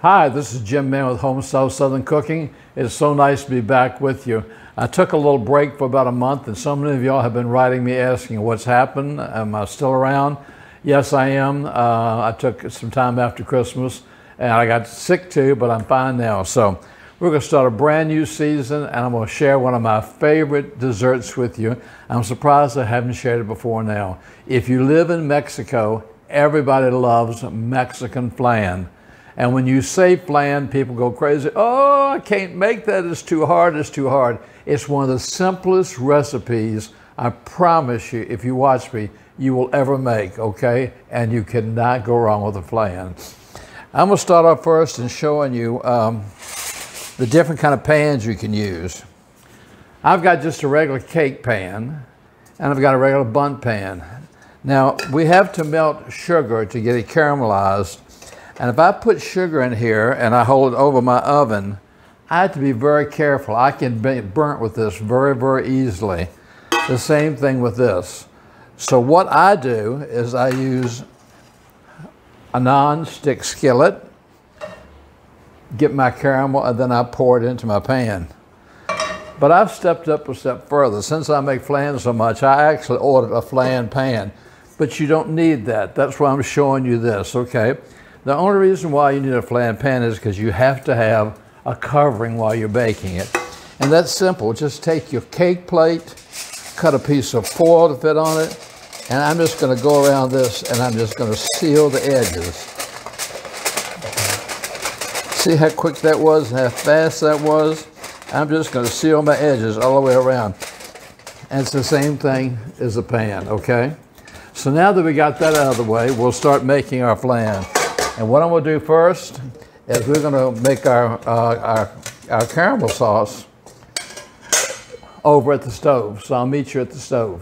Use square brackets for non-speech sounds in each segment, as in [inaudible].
Hi, this is Jim Mann with Homestyle Southern Cooking. It's so nice to be back with you. I took a little break for about a month, and so many of y'all have been writing me asking what's happened. Am I still around? Yes, I am. Uh, I took some time after Christmas, and I got sick too, but I'm fine now. So we're going to start a brand new season, and I'm going to share one of my favorite desserts with you. I'm surprised I haven't shared it before now. If you live in Mexico, everybody loves Mexican flan. And when you say flan, people go crazy. Oh, I can't make that. It's too hard. It's too hard. It's one of the simplest recipes, I promise you, if you watch me, you will ever make, okay? And you cannot go wrong with a flan. I'm gonna start off first and showing you um, the different kind of pans you can use. I've got just a regular cake pan, and I've got a regular Bundt pan. Now, we have to melt sugar to get it caramelized, and if I put sugar in here and I hold it over my oven, I have to be very careful. I can be burnt with this very, very easily. The same thing with this. So what I do is I use a non-stick skillet, get my caramel, and then I pour it into my pan. But I've stepped up a step further. Since I make flan so much, I actually ordered a flan pan. But you don't need that. That's why I'm showing you this, okay? The only reason why you need a flan pan is because you have to have a covering while you're baking it. And that's simple. Just take your cake plate, cut a piece of foil to fit on it, and I'm just going to go around this and I'm just going to seal the edges. See how quick that was and how fast that was? I'm just going to seal my edges all the way around. And it's the same thing as the pan, okay? So now that we got that out of the way, we'll start making our flan. And what I'm going to do first is we're going to make our, uh, our, our caramel sauce over at the stove. So I'll meet you at the stove.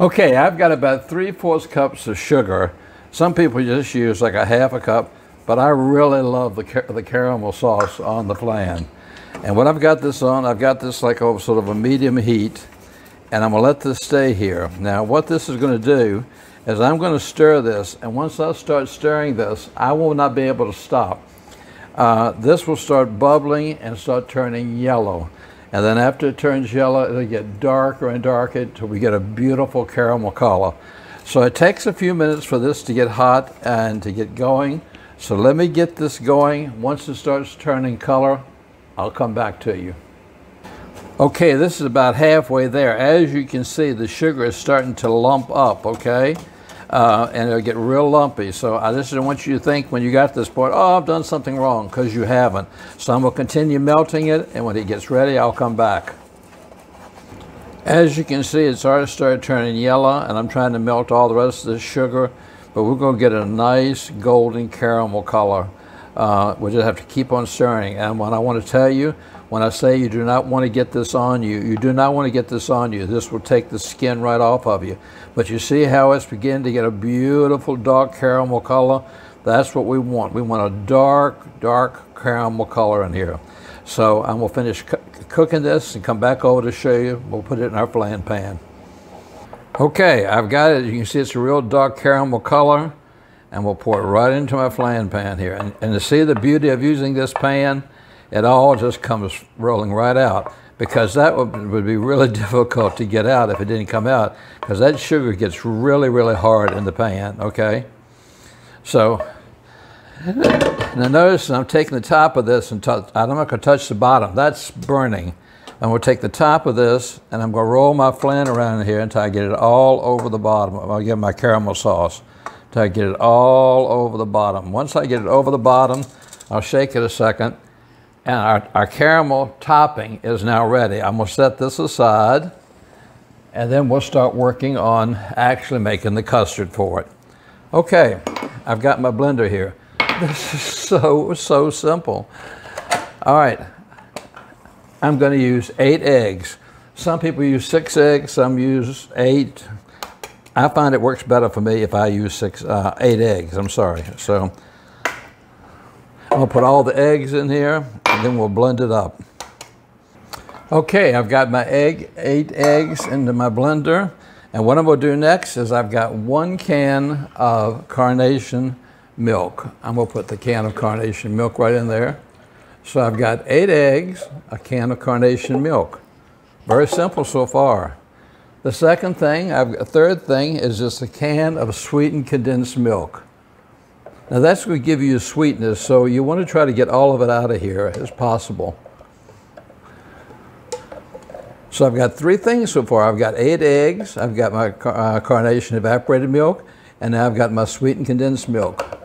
Okay, I've got about three-fourths cups of sugar. Some people just use like a half a cup, but I really love the, car the caramel sauce on the flan. And when I've got this on, I've got this like over sort of a medium heat, and I'm gonna let this stay here. Now, what this is gonna do is I'm going to stir this, and once I start stirring this, I will not be able to stop. Uh, this will start bubbling and start turning yellow. And then after it turns yellow, it'll get darker and darker until we get a beautiful caramel color. So it takes a few minutes for this to get hot and to get going. So let me get this going. Once it starts turning color, I'll come back to you. Okay, this is about halfway there. As you can see, the sugar is starting to lump up, okay? Uh, and it'll get real lumpy. So I just want you to think when you got to this point, oh, I've done something wrong, because you haven't. So I'm going to continue melting it, and when it gets ready, I'll come back. As you can see, it's already started turning yellow, and I'm trying to melt all the rest of the sugar, but we're going to get a nice golden caramel color. Uh, we just have to keep on stirring. And what I want to tell you, when I say you do not want to get this on you, you do not want to get this on you. This will take the skin right off of you. But you see how it's beginning to get a beautiful dark caramel color? That's what we want. We want a dark, dark caramel color in here. So I'm going to finish cooking this and come back over to show you. We'll put it in our flan pan. Okay, I've got it. You can see it's a real dark caramel color. And we'll pour it right into my flan pan here. And, and to see the beauty of using this pan, it all just comes rolling right out because that would, would be really [laughs] difficult to get out if it didn't come out because that sugar gets really, really hard in the pan, okay? So, now notice I'm taking the top of this and I'm not to touch the bottom. That's burning. I'm to take the top of this and I'm going to roll my flan around here until I get it all over the bottom. I'll get my caramel sauce until I get it all over the bottom. Once I get it over the bottom, I'll shake it a second and our, our caramel topping is now ready. I'm gonna set this aside and then we'll start working on actually making the custard for it. Okay, I've got my blender here. [laughs] This is so, so simple. All right, I'm gonna use eight eggs. Some people use six eggs, some use eight. I find it works better for me if I use six, uh, eight eggs, I'm sorry. So Gonna put all the eggs in here and then we'll blend it up. Okay, I've got my egg, eight eggs into my blender. And what I'm gonna do next is I've got one can of carnation milk. I'm to put the can of carnation milk right in there. So I've got eight eggs, a can of carnation milk. Very simple so far. The second thing, I've, a third thing is just a can of sweetened condensed milk. Now that's going to give you sweetness, so you want to try to get all of it out of here as possible. So I've got three things so far. I've got eight eggs, I've got my uh, carnation evaporated milk, and now I've got my sweetened condensed milk.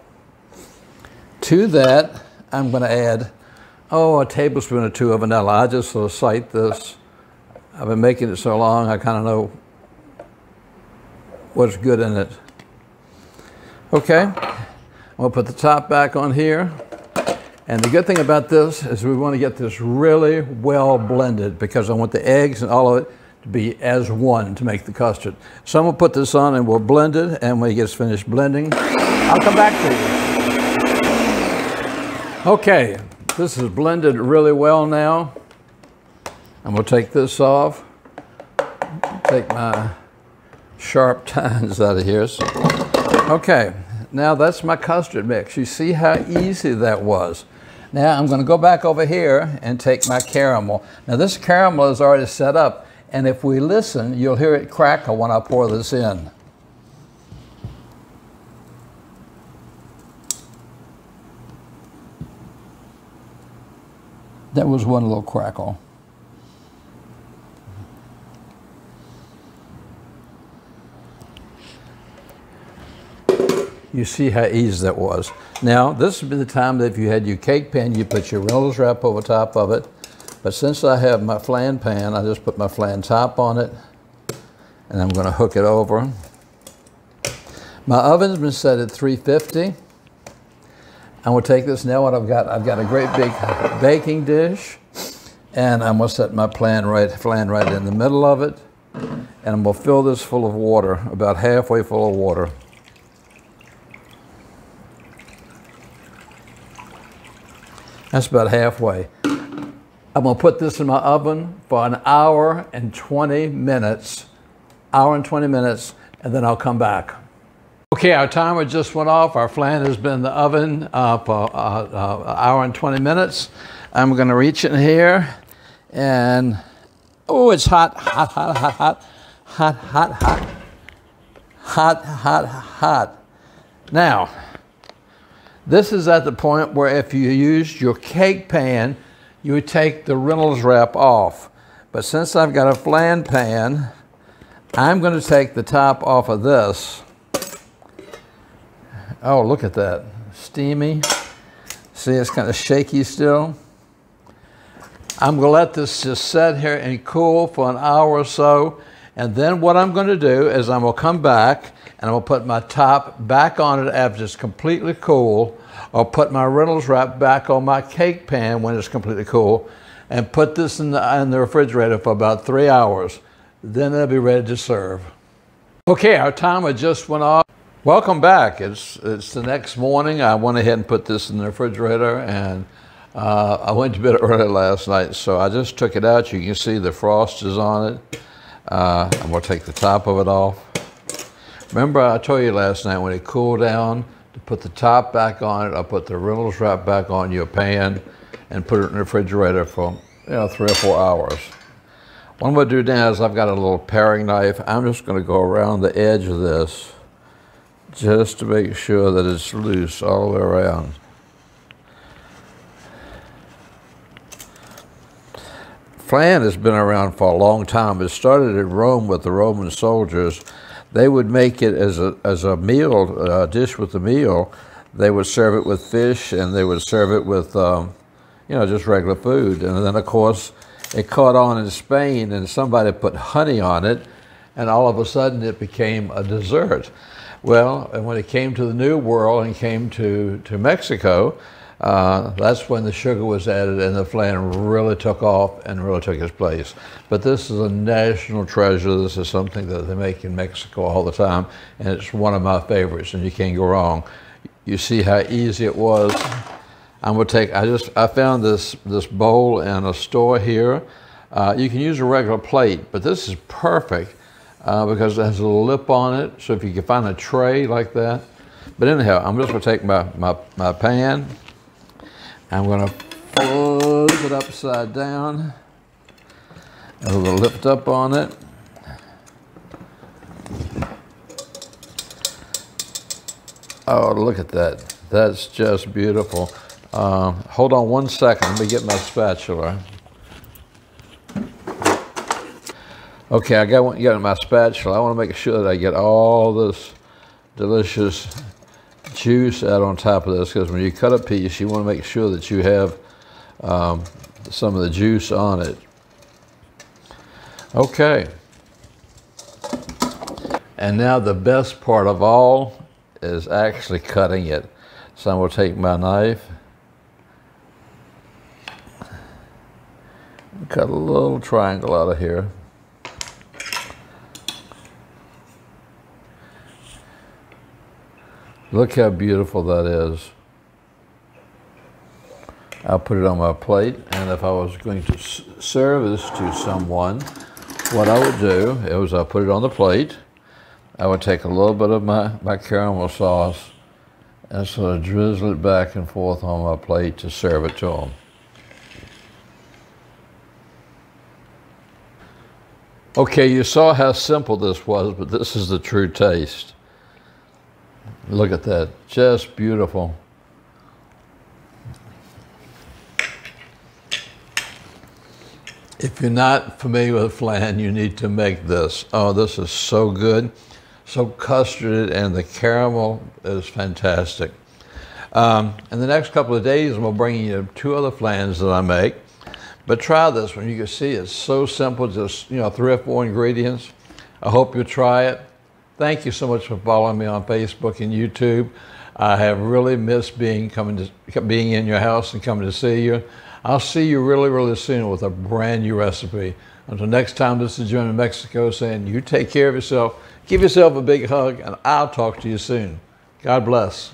To that, I'm going to add, oh, a tablespoon or two of vanilla. I just sort of this. I've been making it so long, I kind of know what's good in it. Okay, we'll put the top back on here. And the good thing about this is we want to get this really well blended because I want the eggs and all of it to be as one to make the custard. So I'm going to put this on and we'll blend it and when it gets finished blending, I'll come back to you. Okay, this is blended really well now. I'm going to take this off, take my sharp [laughs] tines out of here. Okay, now that's my custard mix. You see how easy that was. Now I'm going to go back over here and take my caramel. Now this caramel is already set up, and if we listen, you'll hear it crackle when I pour this in. That was one little crackle. You see how easy that was. Now, this would be the time that if you had your cake pan, you put your Reynolds wrap over top of it. But since I have my flan pan, I just put my flan top on it, and I'm gonna hook it over. My oven's been set at 350. I'm gonna take this now, what I've got, I've got a great big baking dish, and I'm gonna set my flan right, flan right in the middle of it, and I'm gonna fill this full of water, about halfway full of water. That's about halfway. I'm gonna put this in my oven for an hour and 20 minutes, hour and 20 minutes, and then I'll come back. Okay, our timer just went off. Our flan has been in the oven uh, for uh, uh, hour and 20 minutes. I'm gonna reach in here and, oh, it's hot, hot, hot, hot, hot, hot, hot, hot, hot, hot, hot. Now, this is at the point where if you used your cake pan, you would take the Reynolds wrap off. But since I've got a flan pan, I'm going to take the top off of this. Oh, look at that. Steamy. See, it's kind of shaky still. I'm going to let this just sit here and cool for an hour or so. And then what I'm going to do is I'm going to come back and I'm to put my top back on it after it's completely cool I'll put my Reynolds wrap back on my cake pan when it's completely cool and put this in the, in the refrigerator for about three hours. Then it'll be ready to serve. Okay, our timer just went off. Welcome back. It's, it's the next morning. I went ahead and put this in the refrigerator and uh, I went to bed [laughs] early last night, so I just took it out. You can see the frost is on it. Uh, I'm gonna take the top of it off. Remember I told you last night when it cooled down, to put the top back on it. I'll put the Reynolds wrap back on your pan and put it in the refrigerator for you know three or four hours. What I'm to do now is I've got a little paring knife. I'm just going to go around the edge of this just to make sure that it's loose all the way around. Flan has been around for a long time. It started in Rome with the Roman soldiers they would make it as a, as a meal, a dish with a meal. They would serve it with fish and they would serve it with, um, you know, just regular food. And then, of course, it caught on in Spain and somebody put honey on it and all of a sudden it became a dessert. Well, and when it came to the New World and came to, to Mexico, uh, that's when the sugar was added and the flan really took off and really took its place. But this is a national treasure. This is something that they make in Mexico all the time, and it's one of my favorites, and you can't go wrong. You see how easy it was. I'm gonna take, I just, I found this, this bowl in a store here. Uh, you can use a regular plate, but this is perfect uh, because it has a lip on it. So if you can find a tray like that, But anyhow, I'm just gonna take my, my, my pan. I'm gonna flip it upside down. A we're lift up on it. Oh, look at that. That's just beautiful. Uh, hold on one second. Let me get my spatula. Okay, I got, got my spatula. I want to make sure that I get all this delicious juice out on top of this because when you cut a piece, you want to make sure that you have um, some of the juice on it. Okay. And now the best part of all is actually cutting it. So I'm going to take my knife, cut a little triangle out of here. Look how beautiful that is. I'll put it on my plate, and if I was going to serve this to someone, what I would do is I put it on the plate. I would take a little bit of my, my caramel sauce and sort of drizzle it back and forth on my plate to serve it to them. Okay, you saw how simple this was, but this is the true taste. Look at that, just beautiful. If you're not familiar with flan, you need to make this. Oh, this is so good, so custarded, and the caramel is fantastic. Um, in the next couple of days, we'll bring you two other flans that I make. But try this one. You can see it's so simple, just you know, three or four ingredients. I hope you'll try it. Thank you so much for following me on Facebook and YouTube. I have really missed being coming to being in your house and coming to see you. I'll see you really, really soon with a brand new recipe. Until next time, this is Jim in Mexico saying you take care of yourself, give yourself a big hug, and I'll talk to you soon. God bless.